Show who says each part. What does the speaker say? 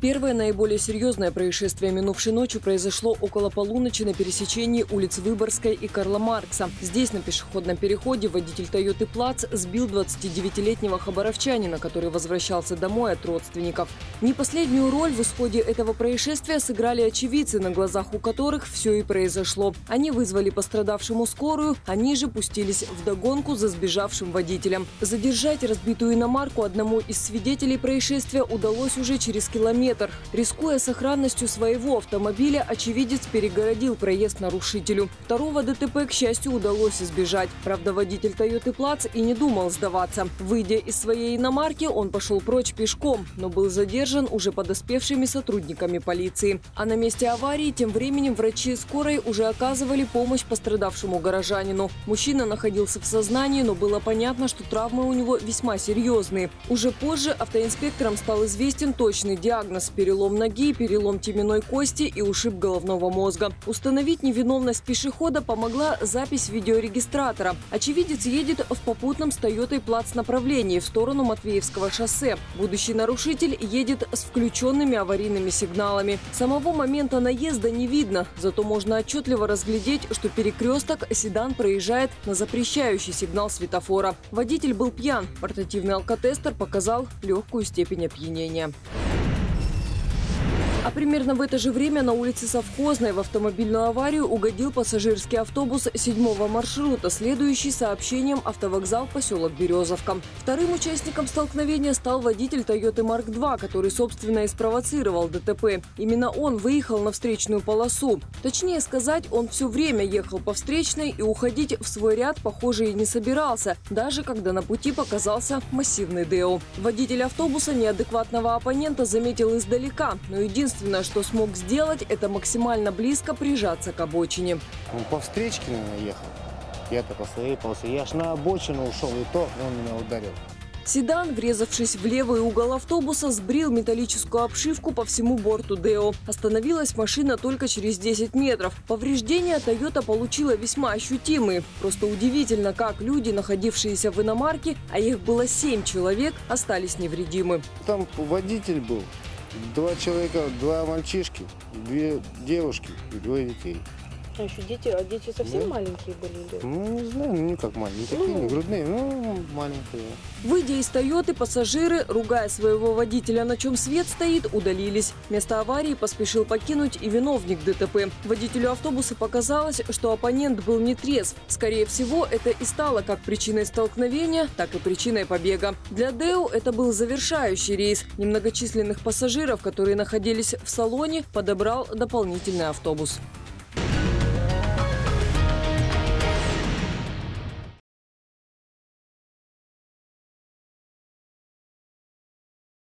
Speaker 1: Первое наиболее серьезное происшествие минувшей ночью произошло около полуночи на пересечении улиц Выборгской и Карла Маркса. Здесь на пешеходном переходе водитель Тойоты Плац сбил 29-летнего хабаровчанина, который возвращался домой от родственников. Не последнюю роль в исходе этого происшествия сыграли очевидцы, на глазах у которых все и произошло. Они вызвали пострадавшему скорую, они же пустились в догонку за сбежавшим водителем. Задержать разбитую иномарку одному из свидетелей происшествия удалось уже через километр метр. Рискуя сохранностью своего автомобиля, очевидец перегородил проезд нарушителю. Второго ДТП, к счастью, удалось избежать. Правда, водитель Тойоты Плац и не думал сдаваться. Выйдя из своей иномарки, он пошел прочь пешком, но был задержан уже подоспевшими сотрудниками полиции. А на месте аварии тем временем врачи скорой уже оказывали помощь пострадавшему горожанину. Мужчина находился в сознании, но было понятно, что травмы у него весьма серьезные. Уже позже автоинспекторам стал известен точный диагноз диагноз – перелом ноги, перелом теменной кости и ушиб головного мозга. Установить невиновность пешехода помогла запись видеорегистратора. Очевидец едет в попутном с Тойотой плац направлении в сторону Матвеевского шоссе. Будущий нарушитель едет с включенными аварийными сигналами. Самого момента наезда не видно, зато можно отчетливо разглядеть, что перекресток седан проезжает на запрещающий сигнал светофора. Водитель был пьян. Портативный алкотестер показал легкую степень опьянения. А примерно в это же время на улице Совхозной в автомобильную аварию угодил пассажирский автобус седьмого маршрута, следующий сообщением автовокзал поселок Березовка. Вторым участником столкновения стал водитель Toyota Mark II, который, собственно, и спровоцировал ДТП. Именно он выехал на встречную полосу. Точнее сказать, он все время ехал по встречной и уходить в свой ряд, похоже, и не собирался, даже когда на пути показался массивный Део. Водитель автобуса неадекватного оппонента заметил издалека, но единственное Единственное, что смог сделать, это максимально близко прижаться к обочине.
Speaker 2: Он по встречке, наверное, ехал. Я-то по своей полосе. Я аж на обочину ушел, и то он меня ударил.
Speaker 1: Седан, врезавшись в левый угол автобуса, сбрил металлическую обшивку по всему борту Део. Остановилась машина только через 10 метров. Повреждения Toyota получила весьма ощутимые. Просто удивительно, как люди, находившиеся в иномарке, а их было 7 человек, остались невредимы.
Speaker 2: Там водитель был, Два человека, два мальчишки, две девушки и двое детей.
Speaker 3: А еще дети, а дети совсем да. маленькие были?
Speaker 2: Ну, не знаю, ну не как маленькие, такие, ну. не грудные, но маленькие.
Speaker 1: Выйдя из Тойоты, пассажиры, ругая своего водителя, на чем свет стоит, удалились. Место аварии поспешил покинуть и виновник ДТП. Водителю автобуса показалось, что оппонент был не трезв. Скорее всего, это и стало как причиной столкновения, так и причиной побега. Для Дэу это был завершающий рейс. Немногочисленных пассажиров, которые находились в салоне, подобрал дополнительный автобус.